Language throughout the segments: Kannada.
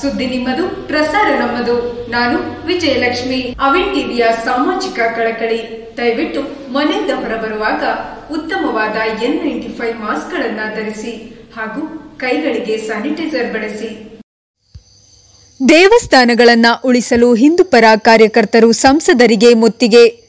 ಸುದ್ದಿ ನಿಮ್ಮದು, ಪ್ರಸಾರ ನಮ್ಮದು. ನಾನು ವಿಜಯಲಕ್ಷ್ಮಿ ಅವಿನ್ ಟಿವಿಯ ಸಾಮಾಜಿಕ ಕಳಕಳಿ. ದಯವಿಟ್ಟು ಮನೆಯಿಂದ ಹೊರಬರುವಾಗ ಉತ್ತಮವಾದ ಎನ್ ನೈಂಟಿ ಫೈವ್ ಮಾಸ್ಕ್ ಗಳನ್ನ ಧರಿಸಿ ಹಾಗೂ ಕೈಗಳಿಗೆ ಸ್ಯಾನಿಟೈಸರ್ ಬಳಸಿ. ದೇವಸ್ಥಾನಗಳನ್ನ ಉಳಿಸಲು ಹಿಂದೂಪರ ಕಾರ್ಯಕರ್ತರು ಸಂಸದರಿಗೆ ಮುತ್ತಿಗೆ.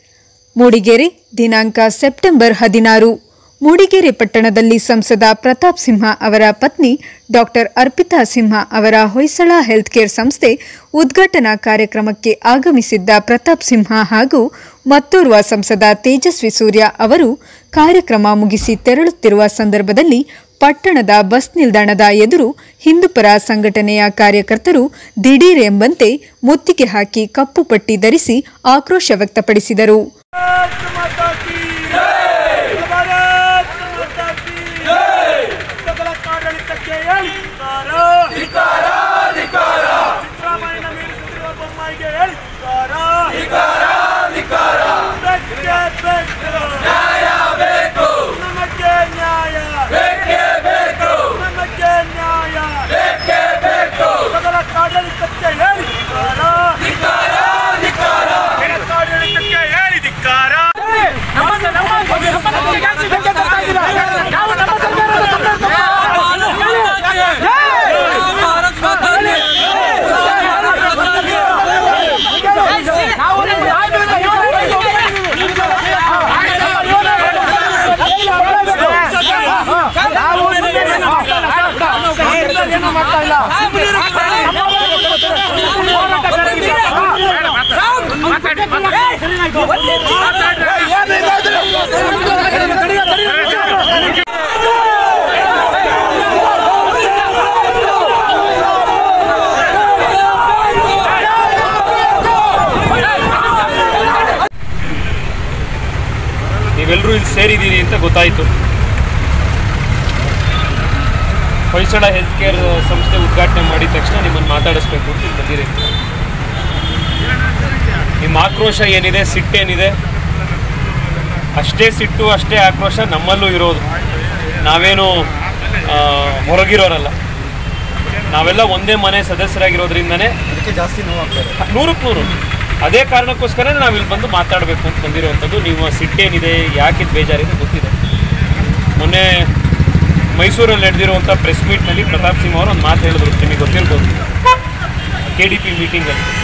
ಮೂಡಿಗೆರೆ, ದಿನಾಂಕ ಸೆಪ್ಟೆಂಬರ್ ಹದಿನಾರು. ಮೂಡಿಗೆರೆ ಪಟ್ಟಣದಲ್ಲಿ ಸಂಸದ ಪ್ರತಾಪ್ ಸಿಂಹ ಅವರ ಪತ್ನಿ ಡಾಕ್ಟರ್ ಅರ್ಪಿತಾ ಸಿಂಹ ಅವರ ಹೊಯ್ಸಳ ಹೆಲ್ತ್ ಕೇರ್ ಸಂಸ್ಥೆ ಉದ್ಘಾಟನಾ ಕಾರ್ಯಕ್ರಮಕ್ಕೆ ಆಗಮಿಸಿದ್ದ ಪ್ರತಾಪ್ ಸಿಂಹ ಹಾಗೂ ಮತ್ತೋರ್ವ ಸಂಸದ ತೇಜಸ್ವಿ ಸೂರ್ಯ ಅವರು ಕಾರ್ಯಕ್ರಮ ಮುಗಿಸಿ ತೆರಳುತ್ತಿರುವ ಸಂದರ್ಭದಲ್ಲಿ ಪಟ್ಟಣದ ಬಸ್ ನಿಲ್ದಾಣದ ಎದುರು ಹಿಂದೂಪರ ಸಂಘಟನೆಯ ಕಾರ್ಯಕರ್ತರು ದಿಢೀರ್ ಎಂಬಂತೆ ಮುತ್ತಿಗೆ ಹಾಕಿ ಕಪ್ಪು ಪಟ್ಟಿ ಧರಿಸಿ ಆಕ್ರೋಶ ವ್ಯಕ್ತಪಡಿಸಿದರು. ಗೊತ್ತಾಯಿತು. ಹೊಯ್ಸಳ ಹೆಲ್ತ್ ಕೇರ್ ಸಂಸ್ಥೆ ಉದ್ಘಾಟನೆ ಮಾಡಿದ ತಕ್ಷಣ ನಿಮ್ಮನ್ನು ಮಾತಾಡಿಸ್ಬೇಕು ಅಂತ ಬಂದಿರಿ ನಿಮ್ಮ ಆಕ್ರೋಶ ಏನಿದೆ? ಸಿಟ್ಟೇನಿದೆ ಅಷ್ಟೇ ಸಿಟ್ಟು ಅಷ್ಟೇ ಆಕ್ರೋಶ ನಮ್ಮಲ್ಲೂ ಇರೋದು. ನಾವೇನು ಹೊರಗಿರೋರಲ್ಲ ನಾವೆಲ್ಲ ಒಂದೇ ಮನೆ ಸದಸ್ಯರಾಗಿರೋದ್ರಿಂದನೇ ಅದಕ್ಕೆ ಜಾಸ್ತಿ ನೋವಾಗ್ತಾರೆ ನೂರಕ್ಕೆ ನೂರು. ಅದೇ ಕಾರಣಕ್ಕೋಸ್ಕರ ನಾವು ಇಲ್ಲಿ ಬಂದು ಮಾತಾಡಬೇಕು ಅಂತ ಬಂದಿರುವಂಥದ್ದು. ನೀವು ಸಿಟ್ಟೇನಿದೆ ಯಾಕೆ ಬೇಜಾರಿದೆ ಗೊತ್ತಿದೆ ಮೊನ್ನೆ ಮೈಸೂರಲ್ಲಿ ನಡೆದಿರುವಂಥ ಪ್ರೆಸ್ ಮೀಟ್ನಲ್ಲಿ ಪ್ರತಾಪ್ ಸಿಂಹ ಅವರು ಒಂದು ಮಾತು ಹೇಳಿದ್ರು, ನಿಮಗೆ ಗೊತ್ತಿರ್ಬೋದು. ಕೆ ಡಿ ಪಿ ಮೀಟಿಂಗಲ್ಲಿ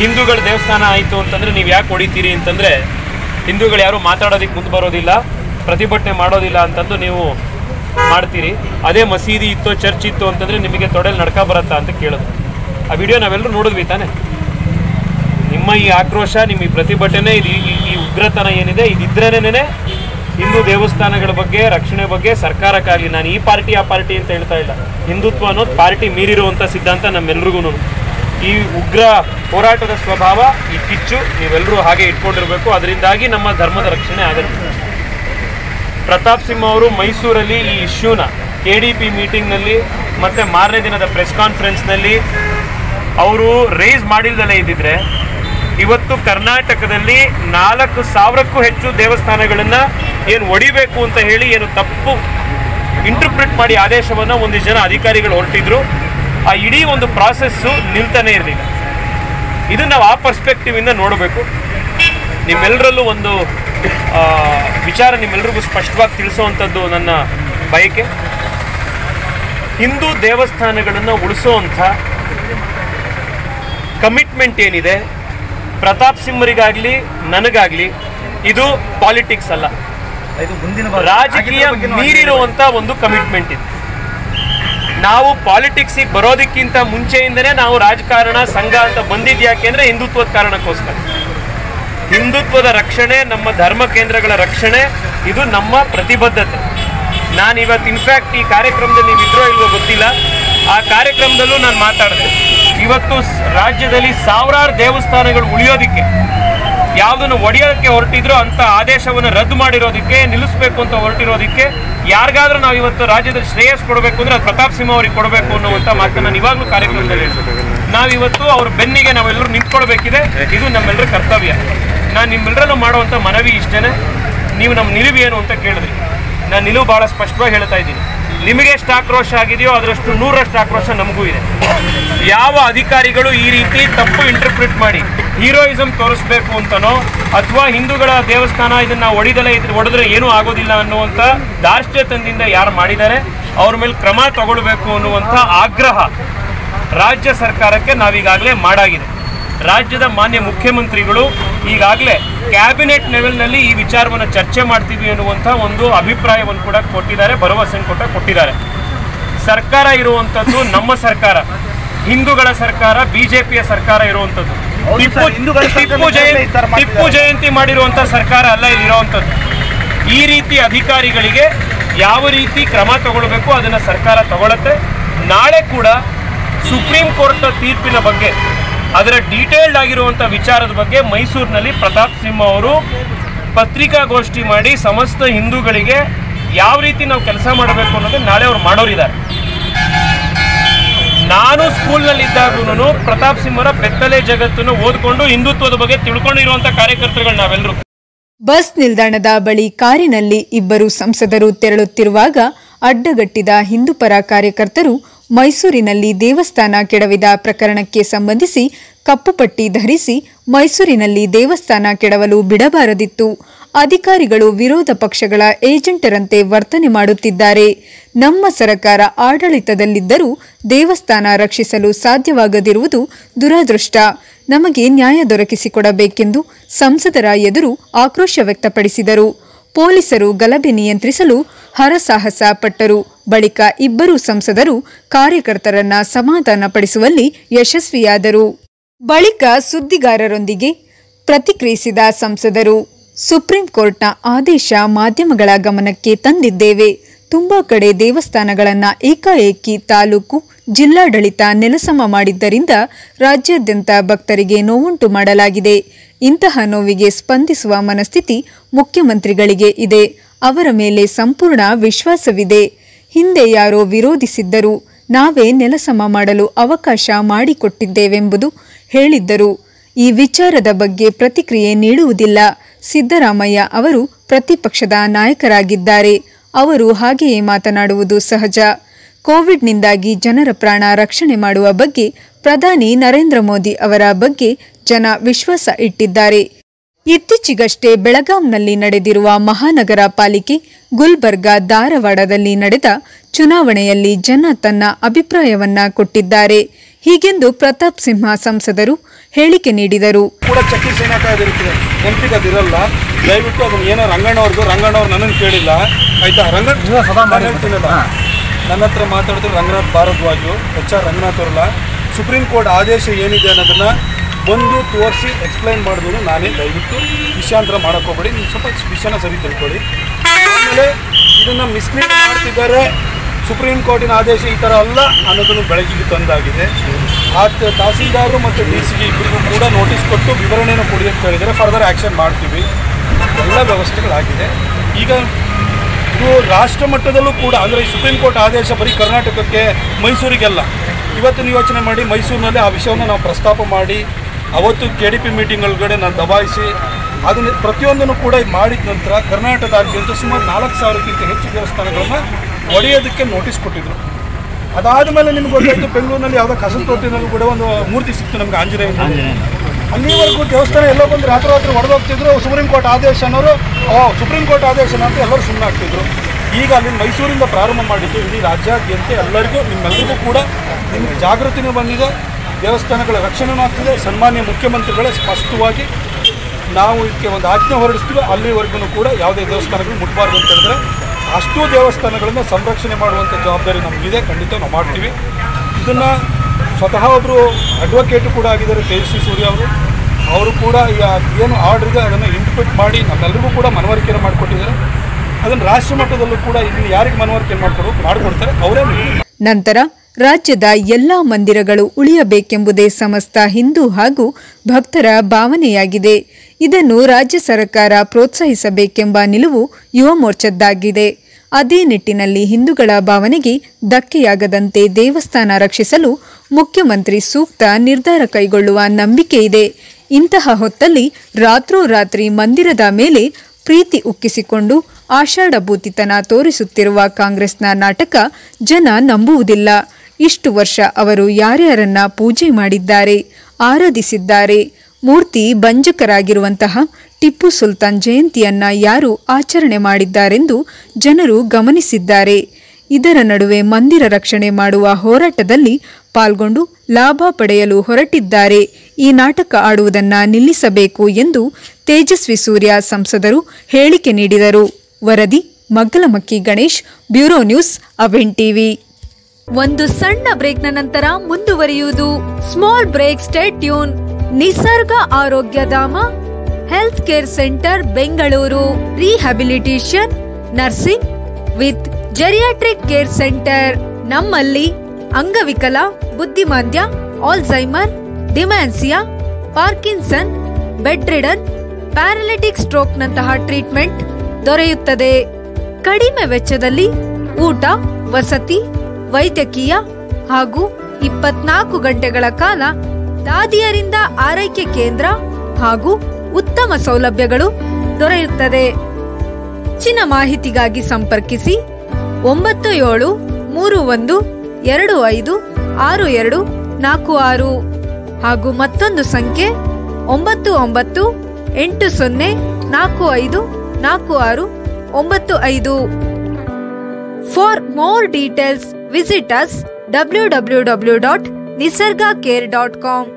ಹಿಂದೂಗಳ ದೇವಸ್ಥಾನ ಆಯಿತು ಅಂತಂದರೆ ನೀವು ಯಾಕೆ ಹೊಡಿತೀರಿ ಅಂತಂದರೆ, ಹಿಂದೂಗಳು ಯಾರೂ ಮಾತಾಡೋದಕ್ಕೆ ಮುಂದೆ ಬರೋದಿಲ್ಲ, ಪ್ರತಿಭಟನೆ ಮಾಡೋದಿಲ್ಲ ಅಂತಂದು ನೀವು ಮಾಡ್ತೀರಿ. ಅದೇ ಮಸೀದಿ ಇತ್ತು, ಚರ್ಚ್ ಇತ್ತು ಅಂತಂದರೆ ನಿಮಗೆ ತೊಡೆಯಲ್ಲಿ ನಡ್ಕ ಬರತ್ತಾ ಅಂತ ಕೇಳಿದ್ರು. ಆ ವಿಡಿಯೋ ನಾವೆಲ್ಲರೂ ನೋಡಿದ್ವಿ ತಾನೆ. ನಿಮ್ಮ ಈ ಆಕ್ರೋಶ, ನಿಮ್ಮ ಈ ಪ್ರತಿಭಟನೆ ಇದು ಈ- ಈ ಉಗ್ರತನ ಏನಿದೆ ಇದಿದ್ರೇನೆ ಹಿಂದೂ ದೇವಸ್ಥಾನಗಳ ಬಗ್ಗೆ, ರಕ್ಷಣೆ ಬಗ್ಗೆ ಸರ್ಕಾರಕ್ಕಾಗಲಿ ನಾನು ಈ ಪಾರ್ಟಿ, ಆ ಪಾರ್ಟಿ ಅಂತ ಹೇಳ್ತಾ ಇಲ್ಲ. ಹಿಂದುತ್ವ ಅನ್ನೋದು ಪಾರ್ಟಿ ಮೀರಿರುವಂಥ ಸಿದ್ಧಾಂತ ನಮ್ಮೆಲ್ರಿಗೂ ಈ ಉಗ್ರ ಹೋರಾಟದ ಸ್ವಭಾವ, ಈ ಕಿಚ್ಚು ನೀವೆಲ್ಲರೂ ಹಾಗೆ ಇಟ್ಕೊಂಡಿರಬೇಕು. ಅದರಿಂದಾಗಿ ನಮ್ಮ ಧರ್ಮದ ರಕ್ಷಣೆ ಆಗುತ್ತೆ ಪ್ರತಾಪ್ ಸಿಂಹ ಅವರು ಮೈಸೂರಲ್ಲಿ ಈ ಇಶ್ಯೂನ ಕೆ ಡಿ ಪಿ ಮೀಟಿಂಗ್ನಲ್ಲಿ ಮತ್ತು ಮಾರನೇ ದಿನದ ಪ್ರೆಸ್ ಕಾನ್ಫರೆನ್ಸ್ನಲ್ಲಿ ಅವರು ರೇಸ್ ಮಾಡಿಲ್ದಲೇ ಇದ್ದಿದ್ರೆ, ಇವತ್ತು ಕರ್ನಾಟಕದಲ್ಲಿ ನಾಲ್ಕು ಸಾವಿರಕ್ಕೂ ಹೆಚ್ಚು ದೇವಸ್ಥಾನಗಳನ್ನು ಏನು ಒಡಿಬೇಕು ಅಂತ ಹೇಳಿ ಏನು ತಪ್ಪು ಇಂಟರ್ಪ್ರಿಟ್ ಮಾಡಿ ಆದೇಶವನ್ನು ಒಂದಿಷ್ಟು ಜನ ಅಧಿಕಾರಿಗಳು ಹೊರಟಿದ್ರು. ಆ ಇಡೀ ಒಂದು ಪ್ರಾಸೆಸ್ಸು ನಿಲ್ತಾನೇ ಇರಲಿಲ್ಲ. ಇದನ್ನು ನಾವು ಆ ಪರ್ಸ್ಪೆಕ್ಟಿವ್ ಇಂದ ನೋಡಬೇಕು. ನಿಮ್ಮೆಲ್ಲರಲ್ಲೂ ಒಂದು ವಿಚಾರ ನಿಮ್ಮೆಲ್ರಿಗೂ ಸ್ಪಷ್ಟವಾಗಿ ತಿಳಿಸುವಂಥದ್ದು ನನ್ನ ಬಯಕೆ. ಹಿಂದೂ ದೇವಸ್ಥಾನಗಳನ್ನು ಉಳಿಸೋವಂಥ ಕಮಿಟ್ಮೆಂಟ್ ಏನಿದೆ? ಪ್ರತಾಪ್ ಸಿಂಹರಿಗಾಗಲಿ, ನನಗಾಗಲಿ, ಇದು ಪಾಲಿಟಿಕ್ಸ್ ಅಲ್ಲ. ರಾಜಕೀಯ ಮೀರಿರುವಂತ ಒಂದು ಕಮಿಟ್ಮೆಂಟ್ ಇದೆ. ನಾವು ಪಾಲಿಟಿಕ್ಸಿಗೆ ಬರೋದಕ್ಕಿಂತ ಮುಂಚೆಯಿಂದನೇ ನಾವು ರಾಜಕಾರಣ ಸಂಘ ಅಂತ ಬಂದಿದ್ದು ಯಾಕೆಂದ್ರೆ ಹಿಂದುತ್ವದ ಕಾರಣಕ್ಕೋಸ್ಕರ. ಹಿಂದುತ್ವದ ರಕ್ಷಣೆ ನಮ್ಮ ಧರ್ಮ ಕೇಂದ್ರಗಳ ರಕ್ಷಣೆ ಇದು ನಮ್ಮ ಪ್ರತಿಬದ್ಧತೆ. ನಾನು ಇವತ್ತು ಇನ್ಫ್ಯಾಕ್ಟ್ ಈ ಕಾರ್ಯಕ್ರಮದಲ್ಲಿ ನೀವು ಇದ್ರೋ ಇಲ್ವೋ ಗೊತ್ತಿಲ್ಲ. ಆ ಕಾರ್ಯಕ್ರಮದಲ್ಲೂ ನಾನು ಮಾತಾಡಿದೆ. ಇವತ್ತು ರಾಜ್ಯದಲ್ಲಿ ಸಾವಿರಾರು ದೇವಸ್ಥಾನಗಳು ಉಳಿಯೋದಕ್ಕೆ ಯಾವುದನ್ನು ಒಡೆಯೋದಕ್ಕೆ ಹೊರಟಿದ್ರು ಅಂತ ಆದೇಶವನ್ನು ರದ್ದು ಮಾಡಿರೋದಕ್ಕೆ, ನಿಲ್ಲಿಸಬೇಕು ಅಂತ ಹೊರಟಿರೋದಕ್ಕೆ ಯಾರಿಗಾದ್ರೂ ನಾವು ಇವತ್ತು ರಾಜ್ಯದ ಶ್ರೇಯಸ್ ಕೊಡಬೇಕು ಅಂದ್ರೆ ಅದು ಪ್ರತಾಪ್ ಸಿಂಹ ಅವರಿಗೆ ಕೊಡಬೇಕು ಅನ್ನುವಂಥ ಮಾತನ್ನ ನಾನು ಇವಾಗಲೂ ಕಾರ್ಯಕ್ರಮದಲ್ಲಿ ನಾವು ನಾವಿವತ್ತು ಅವ್ರ ಬೆನ್ನಿಗೆ ನಾವೆಲ್ಲರೂ ನಿಂತ್ಕೊಳ್ಬೇಕಿದೆ. ಇದು ನಮ್ಮೆಲ್ಲರ ಕರ್ತವ್ಯ. ನಾನು ನಿಮ್ಮೆಲ್ಲರಲ್ಲೂ ಮಾಡುವಂಥ ಮನವಿ ಇಷ್ಟೇ ನೀವು ನಮ್ಮ ನಿಲುವು ಏನು ಅಂತ ಕೇಳಿದ್ರಿ. ನಾನು ನಿಲುವು ಭಾಳ ಸ್ಪಷ್ಟವಾಗಿ ಹೇಳ್ತಾ ಇದ್ದೀನಿ. ನಿಮಗೆ ಎಷ್ಟು ಆಕ್ರೋಶ ಆಗಿದೆಯೋ ಅದರಷ್ಟು ನೂರಷ್ಟು ಆಕ್ರೋಶ ನಮಗೂ ಇದೆ. ಯಾವ ಅಧಿಕಾರಿಗಳು ಈ ರೀತಿ ತಪ್ಪು ಇಂಟರ್ಪ್ರಿಟ್ ಮಾಡಿ ಹೀರೋಯಿಸಮ್ ತೋರಿಸ್ಬೇಕು ಅಂತನೋ, ಅಥವಾ ಹಿಂದೂಗಳ ದೇವಸ್ಥಾನ ಇದನ್ನ ಒಡಿದಲೇ ಇದ್ರೆ ಒಡೆದ್ರೆ ಏನೂ ಆಗೋದಿಲ್ಲ ಅನ್ನುವಂಥ ದಾರ್ಷ್ಟ್ಯತನದಿಂದ ಯಾರು ಮಾಡಿದ್ದಾರೆ, ಅವ್ರ ಮೇಲೆ ಕ್ರಮ ತಗೊಳ್ಬೇಕು ಅನ್ನುವಂಥ ಆಗ್ರಹ ರಾಜ್ಯ ಸರ್ಕಾರಕ್ಕೆ ನಾವೀಗಾಗಲೇ ಮಾಡಾಗಿದೆ. ರಾಜ್ಯದ ಮಾನ್ಯ ಮುಖ್ಯಮಂತ್ರಿಗಳು ಈಗಾಗಲೇ ಕ್ಯಾಬಿನೆಟ್ ಲೆವೆಲ್ನಲ್ಲಿ ಈ ವಿಚಾರವನ್ನು ಚರ್ಚೆ ಮಾಡ್ತೀವಿ ಅನ್ನುವಂಥ ಒಂದು ಅಭಿಪ್ರಾಯವನ್ನು ಕೂಡ ಕೊಟ್ಟಿದ್ದಾರೆ, ಭರವಸೆಯನ್ನು ಕೂಡ ಕೊಟ್ಟಿದ್ದಾರೆ. ಸರ್ಕಾರ ಇರುವಂಥದ್ದು ನಮ್ಮ ಸರ್ಕಾರ, ಹಿಂದೂಗಳ ಸರ್ಕಾರ, ಬಿಜೆಪಿಯ ಸರ್ಕಾರ ಇರುವಂಥದ್ದು ಟಿಪ್ಪು ಟಿಪ್ಪು ಜಯಂತಿ ಟಿಪ್ಪು ಜಯಂತಿ ಮಾಡಿರುವಂಥ ಸರ್ಕಾರ ಅಲ್ಲ ಇಲ್ಲಿರುವಂಥದ್ದು. ಈ ರೀತಿ ಅಧಿಕಾರಿಗಳಿಗೆ ಯಾವ ರೀತಿ ಕ್ರಮ ತಗೊಳ್ಬೇಕು ಅದನ್ನು ಸರ್ಕಾರ ತಗೊಳತ್ತೆ. ನಾಳೆ ಕೂಡ ಸುಪ್ರೀಂ ಕೋರ್ಟ್ ತೀರ್ಪಿನ ಬಗ್ಗೆ ಅದರ ಡೀಟೇಲ್ಡ್ ಆಗಿರುವಂಥ ವಿಚಾರದ ಬಗ್ಗೆ ಮೈಸೂರಿನಲ್ಲಿ ಪ್ರತಾಪ್ ಸಿಂಹ ಅವರು ಪತ್ರಿಕಾಗೋಷ್ಠಿ ಮಾಡಿ ಸಮಸ್ತ ಹಿಂದೂಗಳಿಗೆ ಯಾವ ರೀತಿ ನಾವು ಕೆಲಸ ಮಾಡಬೇಕು ಅನ್ನೋದನ್ನ ನಾಳೆ ಅವ್ರು ಮಾಡೋರಿದ್ದಾರೆ. ನಾನು ಸ್ಕೂಲ್ನಲ್ಲಿ ಇದ್ದಾಗೂ ಪ್ರತಾಪ್ ಸಿಂಹರ ಬೆತ್ತಲೆ ಜಗತ್ತನ್ನು ಓದ್ಕೊಂಡು ಹಿಂದುತ್ವದ ಬಗ್ಗೆ ತಿಳ್ಕೊಂಡಿರುವಂತಹ ಕಾರ್ಯಕರ್ತರುಗಳು ನಾವೆಲ್ಲರೂ ಬಸ್ ನಿಲ್ದಾಣದ ಬಳಿ ಕಾರಿನಲ್ಲಿ ಇಬ್ಬರು ಸಂಸದರು ತೆರಳುತ್ತಿರುವಾಗ ಅಡ್ಡಗಟ್ಟಿದ ಹಿಂದೂಪರ ಕಾರ್ಯಕರ್ತರು ಮೈಸೂರಿನಲ್ಲಿ ದೇವಸ್ಥಾನ ಕೆಡವಿದ ಪ್ರಕರಣಕ್ಕೆ ಸಂಬಂಧಿಸಿ ಕಪ್ಪುಪಟ್ಟಿ ಧರಿಸಿ ಮೈಸೂರಿನಲ್ಲಿ ದೇವಸ್ಥಾನ ಕೆಡವಲು ಬಿಡಬಾರದಿತ್ತು. ಅಧಿಕಾರಿಗಳು ವಿರೋಧ ಪಕ್ಷಗಳ ಏಜೆಂಟರಂತೆ ವರ್ತನೆ ಮಾಡುತ್ತಿದ್ದಾರೆ. ನಮ್ಮ ಸರಕಾರ ಆಡಳಿತದಲ್ಲಿದ್ದರೂ ದೇವಸ್ಥಾನ ರಕ್ಷಿಸಲು ಸಾಧ್ಯವಾಗದಿರುವುದು ದುರದೃಷ್ಟ. ನಮಗೆ ನ್ಯಾಯ ದೊರಕಿಸಿಕೊಡಬೇಕೆಂದು ಸಂಸದರ ಎದುರು ಆಕ್ರೋಶ ವ್ಯಕ್ತಪಡಿಸಿದರು. ಪೊಲೀಸರು ಗಲಭೆ ನಿಯಂತ್ರಿಸಲು ಹರಸಾಹಸ ಪಟ್ಟರು. ಬಳಿಕ ಇಬ್ಬರು ಸಂಸದರು ಕಾರ್ಯಕರ್ತರನ್ನ ಸಮಾಧಾನಪಡಿಸುವಲ್ಲಿ ಯಶಸ್ವಿಯಾದರು. ಬಳಿಕ ಸುದ್ದಿಗಾರರೊಂದಿಗೆ ಪ್ರತಿಕ್ರಿಯಿಸಿದ ಸಂಸದರು. ಸುಪ್ರೀಂ ಕೋರ್ಟ್ನ ಆದೇಶ ಮಾಧ್ಯಮಗಳ ಗಮನಕ್ಕೆ ತಂದಿದ್ದೇವೆ. ತುಂಬಾ ಕಡೆ ದೇವಸ್ಥಾನಗಳನ್ನು ಏಕಾಏಕಿ ತಾಲೂಕು, ಜಿಲ್ಲಾಡಳಿತ ನೆಲಸಮ ಮಾಡಿದ್ದರಿಂದ ರಾಜ್ಯಾದ್ಯಂತ ಭಕ್ತರಿಗೆ ನೋವುಂಟು ಮಾಡಲಾಗಿದೆ. ಇಂತಹ ನೋವಿಗೆ ಸ್ಪಂದಿಸುವ ಮನಸ್ಥಿತಿ ಮುಖ್ಯಮಂತ್ರಿಗಳಿಗೆ ಇದೆ. ಅವರ ಮೇಲೆ ಸಂಪೂರ್ಣ ವಿಶ್ವಾಸವಿದೆ. ಹಿಂದೆ ಯಾರೋ ವಿರೋಧಿಸಿದ್ದರು. ನಾವೇ ನೆಲಸಮ ಮಾಡಲು ಅವಕಾಶ ಮಾಡಿಕೊಟ್ಟಿದ್ದೇವೆಂಬುದು ಹೇಳಿದ್ದರು. ಈ ವಿಚಾರದ ಬಗ್ಗೆ ಪ್ರತಿಕ್ರಿಯೆ ನೀಡುವುದಿಲ್ಲ. ಸಿದ್ದರಾಮಯ್ಯ ಅವರು ಪ್ರತಿಪಕ್ಷದ ನಾಯಕರಾಗಿದ್ದಾರೆ. ಅವರು ಹಾಗೆಯೇ ಮಾತನಾಡುವುದು ಸಹಜ. ಕೋವಿಡ್ನಿಂದಾಗಿ ಜನರ ಪ್ರಾಣ ರಕ್ಷಣೆ ಮಾಡುವ ಬಗ್ಗೆ ಪ್ರಧಾನಿ ನರೇಂದ್ರ ಮೋದಿ ಅವರ ಬಗ್ಗೆ ಜನ ವಿಶ್ವಾಸ ಇಟ್ಟಿದ್ದಾರೆ. ಇತ್ತೀಚೆಗಷ್ಟೇ ಬೆಳಗಾಂನಲ್ಲಿ ನಡೆದಿರುವ ಮಹಾನಗರ ಪಾಲಿಕೆ ಗುಲ್ಬರ್ಗಾ ಧಾರವಾಡದಲ್ಲಿ ನಡೆದ ಚುನಾವಣೆಯಲ್ಲಿ ಜನ ತನ್ನ ಅಭಿಪ್ರಾಯವನ್ನ ಕೊಟ್ಟಿದ್ದಾರೆ. ಹೀಗೆಂದು ಪ್ರತಾಪ್ ಸಿಂಹ ಸಂಸದರು ಹೇಳಿಕೆ ನೀಡಿದರು. ಕೂಡ ಚಕ್ಕಿ ಅದಿರಲ್ಲ ದಯವಿಟ್ಟು ಅದನ್ನ ಏನೋ ರಂಗಣ್ಣವ್ರದ್ದು ರಂಗಣ್ಣವ್ರು ನನ್ನನ್ನು ಕೇಳಿಲ್ಲ. ಆಯ್ತಾ? ರಂಗಣ್ಣ ಸದಾ ನನ್ನ ಹತ್ರ ಮಾತಾಡಿದ್ರು ರಂಗನಾಥ್ ಭಾರದ್ವಾಜು ಎಚ್ ಆರ್ ರಂಗನಾಥ್ ಅವರಲ್ಲ ಸುಪ್ರೀಂ ಕೋರ್ಟ್ ಆದೇಶ ಏನಿದೆ ಅನ್ನೋದನ್ನ ಬಂದು ತೋರಿಸಿ ಎಕ್ಸ್ಪ್ಲೈನ್ ಮಾಡಿದ್ರು ನಾನೇ. ದಯವಿಟ್ಟು ವಿಷಯಾಂತರ ಮಾಡಕ್ಕೆ ಹೋಗ್ಬೇಡಿ. ನೀವು ಸ್ವಲ್ಪ ವಿಷಯನ ಸರಿ ತಿಳ್ಕೊಳ್ಳಿ. ಆಮೇಲೆ ಇದನ್ನು ಮಿಸ್ಲೀಡ್ ಮಾಡ್ತಿದ್ದಾರೆ ಸುಪ್ರೀಂ ಕೋರ್ಟಿನ ಆದೇಶ ಈ ಥರ ಅಲ್ಲ ಅನ್ನೋದನ್ನು ಬೆಳಕಿಗೆ ತಂದಾಗಿದೆ. ಆ ತಹಸೀಲ್ದಾರರು ಮತ್ತು ಡಿ ಸಿ ಇಬ್ಬರಿಗೂ ಕೂಡ ನೋಟಿಸ್ ಕೊಟ್ಟು ವಿವರಣೆಯನ್ನು ಕೊಡಿ ಅಂತ ಹೇಳಿದರೆ ಫರ್ದರ್ ಆ್ಯಕ್ಷನ್ ಮಾಡ್ತೀವಿ. ಎಲ್ಲ ವ್ಯವಸ್ಥೆಗಳಾಗಿದೆ. ಈಗ ಇದು ರಾಷ್ಟ್ರ ಮಟ್ಟದಲ್ಲೂ ಕೂಡ, ಅಂದರೆ ಸುಪ್ರೀಂ ಕೋರ್ಟ್ ಆದೇಶ ಬರೀ ಕರ್ನಾಟಕಕ್ಕೆ ಮೈಸೂರಿಗೆಲ್ಲ. ಇವತ್ತು ಯೋಚನೆ ಮಾಡಿ ಮೈಸೂರಿನಲ್ಲಿ ಆ ವಿಷಯವನ್ನು ನಾವು ಪ್ರಸ್ತಾಪ ಮಾಡಿ, ಅವತ್ತು ಕೆ ಡಿ ಪಿ ಮೀಟಿಂಗ್ ಒಳಗಡೆ ನಾನು ದಬಾಯಿಸಿ, ಅದನ್ನು ಪ್ರತಿಯೊಂದನ್ನು ಕೂಡ ಮಾಡಿದ ನಂತರ ಕರ್ನಾಟಕದಾದ್ಯಂತ ಸುಮಾರು ನಾಲ್ಕು ಸಾವಿರಕ್ಕಿಂತ ಹೆಚ್ಚು ದೇವಸ್ಥಾನಗಳನ್ನು ಒಡೆಯೋದಕ್ಕೆ ನೋಟಿಸ್ ಕೊಟ್ಟಿದ್ರು ಅದಾದಮೇಲೆ ನಿಮ್ಗೆ ಗೊತ್ತಾಯ್ತು ಬೆಂಗಳೂರಿನಲ್ಲಿ ಯಾವುದೋ ಕಸಂತೋಟಿನಲ್ಲಿ ಕೂಡ ಒಂದು ಮೂರ್ತಿ ಸಿಕ್ತು ನಮ್ಗೆ ಆಂಜನೇಯ ಅಲ್ಲಿವರೆಗೂ ದೇವಸ್ಥಾನ ಎಲ್ಲೋ ಬಂದು ರಾತ್ರಿ ರಾತ್ರಿ ಹೊಡೆದೋಗ್ತಿದ್ರು ಸುಪ್ರೀಂ ಕೋರ್ಟ್ ಆದೇಶ ಅನ್ನೋರು ಸುಪ್ರೀಂ ಕೋರ್ಟ್ ಆದೇಶ ಅಂತ ಎಲ್ಲರೂ ಸುಮ್ಮನೆ ಆಗ್ತಿದ್ರು. ಈಗ ಅಲ್ಲಿ ಮೈಸೂರಿಂದ ಪ್ರಾರಂಭ ಮಾಡಿದ್ದು ಇಡೀ ರಾಜ್ಯಾದ್ಯಂತ ಎಲ್ಲರಿಗೂ ನಿಮ್ಮೆಲ್ಲರಿಗೂ ಕೂಡ ನಿಮ್ಗೆ ಜಾಗೃತಿನೂ ಬಂದಿದೆ ದೇವಸ್ಥಾನಗಳ ರಕ್ಷಣೆನೂ ಆಗ್ತಿದೆ ಸನ್ಮಾನ್ಯ ಮುಖ್ಯಮಂತ್ರಿಗಳೇ ಸ್ಪಷ್ಟವಾಗಿ ನಾವು ಇದಕ್ಕೆ ಒಂದು ಆಜ್ಞೆ ಹೊರಡಿಸ್ತೀವಿ ಅಲ್ಲಿವರೆಗೂ ಕೂಡ ಯಾವುದೇ ದೇವಸ್ಥಾನಗಳು ಮುಟ್ಬಾರ್ದು ಅಂತ ಹೇಳಿದ್ರೆ ಅಷ್ಟೂ ದೇವಸ್ಥಾನಗಳನ್ನು ಸಂರಕ್ಷಣೆ ಮಾಡುವಂಥ ಜವಾಬ್ದಾರಿ ನಮಗಿದೆ. ಖಂಡಿತ ನಾವು ಮಾಡ್ತೀವಿ. ಇದನ್ನು ಸ್ವತಃ ಒಬ್ಬರು ಅಡ್ವೊಕೇಟು ಕೂಡ ಆಗಿದ್ದಾರೆ, ತೇಜಸ್ವಿ ಸೂರ್ಯ ಅವರು. ಅವರು ಕೂಡ ಏನು ಆರ್ಡರ್ ಇದೆ, ಅದನ್ನು ಇಂಟಿಪೇಟ್ ಮಾಡಿ ನಮ್ಮೆಲ್ಲರಿಗೂ ಕೂಡ ಮನವರಿಕೆಯನ್ನು ಮಾಡಿಕೊಟ್ಟಿದ್ದಾರೆ. ಅದನ್ನು ರಾಷ್ಟ್ರ ಮಟ್ಟದಲ್ಲೂ ಕೂಡ ಇಲ್ಲಿ ಯಾರಿಗೆ ಮನವರಿಕೆ ಮಾಡಿಕೊಡೋ ಮಾಡಿಕೊಡ್ತಾರೆ. ಅವರೇ ನಂತರ ರಾಜ್ಯದ ಎಲ್ಲಾ ಮಂದಿರಗಳು ಉಳಿಯಬೇಕೆಂಬುದೇ ಸಮಸ್ತ ಹಿಂದೂ ಹಾಗೂ ಭಕ್ತರ ಭಾವನೆಯಾಗಿದೆ. ಇದನ್ನು ರಾಜ್ಯ ಸರ್ಕಾರ ಪ್ರೋತ್ಸಾಹಿಸಬೇಕೆಂಬ ನಿಲುವು ಯುವ ಮೋರ್ಚಾದ್ದಾಗಿದೆ. ಅದೇ ನಿಟ್ಟಿನಲ್ಲಿ ಹಿಂದೂಗಳ ಭಾವನೆಗೆ ಧಕ್ಕೆಯಾಗದಂತೆ ದೇವಸ್ಥಾನ ರಕ್ಷಿಸಲು ಮುಖ್ಯಮಂತ್ರಿ ಸೂಕ್ತ ನಿರ್ಧಾರ ಕೈಗೊಳ್ಳುವ ನಂಬಿಕೆ ಇದೆ. ಇಂತಹ ಹೊತ್ತಲ್ಲಿ ರಾತ್ರೋರಾತ್ರಿ ಮಂದಿರದ ಮೇಲೆ ಪ್ರೀತಿ ಉಕ್ಕಿಸಿಕೊಂಡು ಆಷಾಢಭೂತಿತನ ತೋರಿಸುತ್ತಿರುವ ಕಾಂಗ್ರೆಸ್ನ ನಾಟಕ ಜನ ನಂಬುವುದಿಲ್ಲ. ಇಷ್ಟು ವರ್ಷ ಅವರು ಯಾರ್ಯಾರನ್ನ ಪೂಜೆ ಮಾಡಿದ್ದಾರೆ, ಆರಾಧಿಸಿದ್ದಾರೆ, ಮೂರ್ತಿ ಬಂಜಕರಾಗಿರುವಂತಹ ಟಿಪ್ಪು ಸುಲ್ತಾನ್ ಜಯಂತಿಯನ್ನ ಯಾರು ಆಚರಣೆ ಮಾಡಿದ್ದಾರೆಂದು ಜನರು ಗಮನಿಸಿದ್ದಾರೆ. ಇದರ ನಡುವೆ ಮಂದಿರ ರಕ್ಷಣೆ ಮಾಡುವ ಹೋರಾಟದಲ್ಲಿ ಪಾಲ್ಗೊಂಡು ಲಾಭ ಪಡೆಯಲು ಹೊರಟಿದ್ದಾರೆ. ಈ ನಾಟಕ ಆಡುವುದನ್ನು ನಿಲ್ಲಿಸಬೇಕು ಎಂದು ತೇಜಸ್ವಿ ಸೂರ್ಯ ಸಂಸದರು ಹೇಳಿಕೆ ನೀಡಿದರು. ವರದಿ ಮಗ್ಗಲಮಕ್ಕಿ ಗಣೇಶ್, ಬ್ಯೂರೋ ನ್ಯೂಸ್ ಅವೆನ್ ಟಿವಿ. ಒಂದು ಸಣ್ಣ ಬ್ರೇಕ್ನ ನಂತರ ಮುಂದುವರಿಯುವುದು. Small break stay tuned. Nisarga Arogyadhama health care centre Bengaluru rehabilitation nursing with geriatric care centre ನಮ್ಮಲ್ಲಿ ಅಂಗವಿಕಲ, ಬುದ್ಧಿಮಾಂದ್ಯ Alzheimer dementia Parkinson bedridden stroke ಸ್ಟ್ರೋಕ್ನಂತಹ treatment ದೊರೆಯುತ್ತದೆ. ಕಡಿಮೆ ವೆಚ್ಚದಲ್ಲಿ ಊಟ, ವಸತಿ, ವೈದ್ಯಕೀಯ ಹಾಗೂ ಇಪ್ಪತ್ನಾಲ್ಕು ಗಂಟೆಗಳ ಕಾಲ ದಾದಿಯರಿಂದ ಆರೈಕೆ ಕೇಂದ್ರ ಹಾಗೂ ಉತ್ತಮ ಸೌಲಭ್ಯಗಳು ದೊರೆಯುತ್ತದೆ. ಹೆಚ್ಚಿನ ಮಾಹಿತಿಗಾಗಿ ಸಂಪರ್ಕಿಸಿ ಒಂಬತ್ತು ಏಳು ಮೂರು ಒಂದು ಎರಡು ಐದು ಆರು ಎರಡು ನಾಲ್ಕು ಆರು ಹಾಗೂ ಮತ್ತೊಂದು ಸಂಖ್ಯೆ ಒಂಬತ್ತು ಒಂಬತ್ತು ಎಂಟು ಸೊನ್ನೆ ನಾಲ್ಕು ಐದು ನಾಲ್ಕು ಆರು ಒಂಬತ್ತು ಐದು. For more details visit us W W W dot Nisarga care dot com